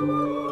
Música